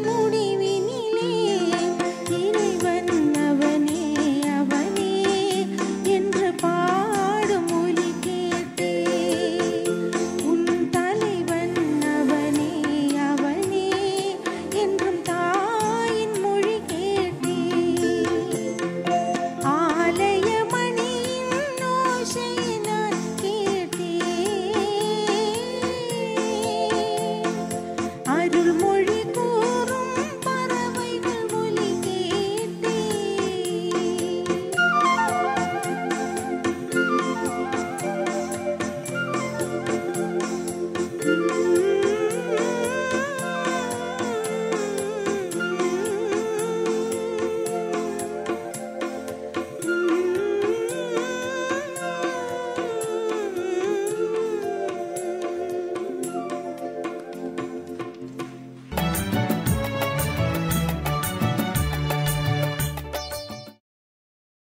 木里。